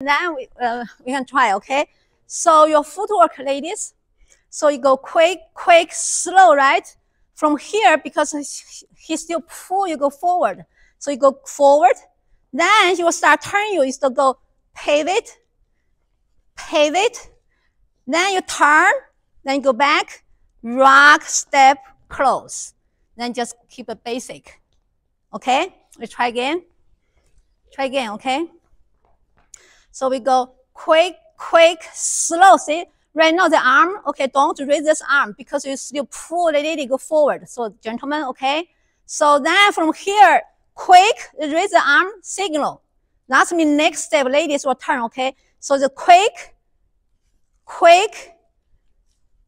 Then we, uh, we can try, okay? So your footwork, ladies. So you go quick, quick, slow, right? From here, because he still pull, you go forward. So you go forward. Then he will start turning you. You still go pivot, pivot. Then you turn. Then you go back, rock, step, close. Then just keep it basic. Okay? We try again. Try again, okay? So we go quick, quick, slow. See, right now the arm, okay, don't raise this arm because you still pull the lady go forward. So gentlemen, okay? So then from here, quick, raise the arm, signal. That's mean next step, ladies will turn, okay? So the quick, quick,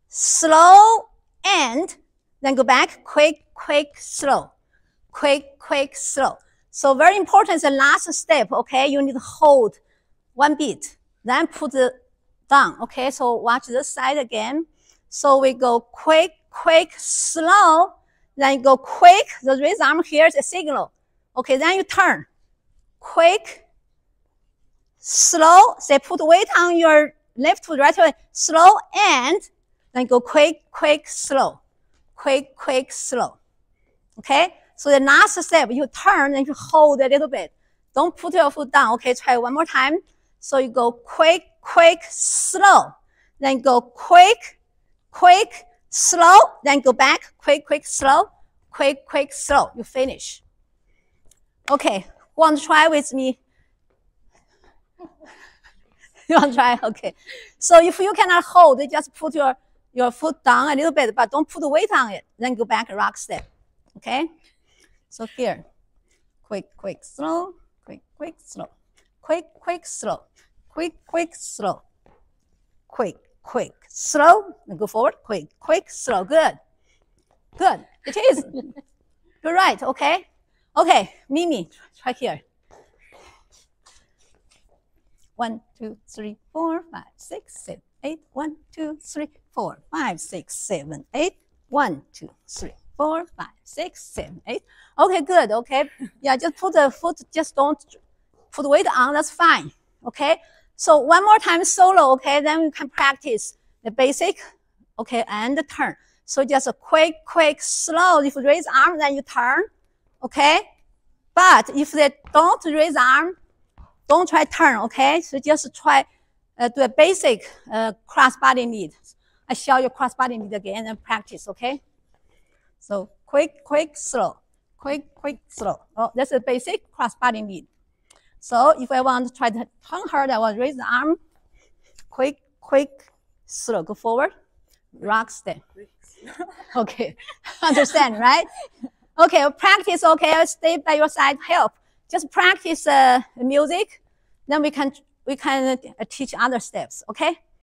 slow, and then go back, quick, quick, slow, quick, quick, slow. So very important is the last step, okay? You need to hold one beat, then put it down. Okay, so watch this side again. So we go quick, quick, slow, then you go quick. The raised arm here is a signal. Okay, then you turn. Quick, slow. Say put weight on your left foot, right foot. Slow and then go quick, quick, slow. Quick, quick, slow. Okay? So the last step, you turn and you hold a little bit. Don't put your foot down. Okay, try one more time. So you go quick, quick, slow. Then go quick, quick, slow. Then go back, quick, quick, slow. Quick, quick, slow. You finish. Okay, want to try with me? you want to try? Okay. So if you cannot hold, just put your, your foot down a little bit, but don't put weight on it. Then go back, rock step. Okay? So here, quick, quick, slow, quick, quick, slow, quick, quick, slow quick, quick, slow. Quick, quick, slow. And go forward. Quick, quick, slow. Good. Good. It is. You're right. Okay. Okay. Mimi, try here. One, two, three, four, five, six, seven, eight. One, two, three, four, five, six, seven, eight. One, two, three, four, five, six, seven, eight. Okay, good. Okay. Yeah, just put the foot, just don't put the weight on. That's fine. Okay. So one more time solo, okay? Then we can practice the basic, okay, and the turn. So just a quick, quick, slow. If you raise arm, then you turn, okay? But if they don't raise arm, don't try turn, okay? So just try uh, do a basic uh, cross body lead. I show you cross body lead again and practice, okay? So quick, quick, slow, quick, quick, slow. Oh, that's a basic cross body lead. So if I want to try to turn hard, I will raise the arm. Quick, quick, slow. Go forward. Rock step. okay. Understand, right? Okay, practice, okay. Stay by your side, help. Just practice uh, music. Then we can, we can uh, teach other steps, okay?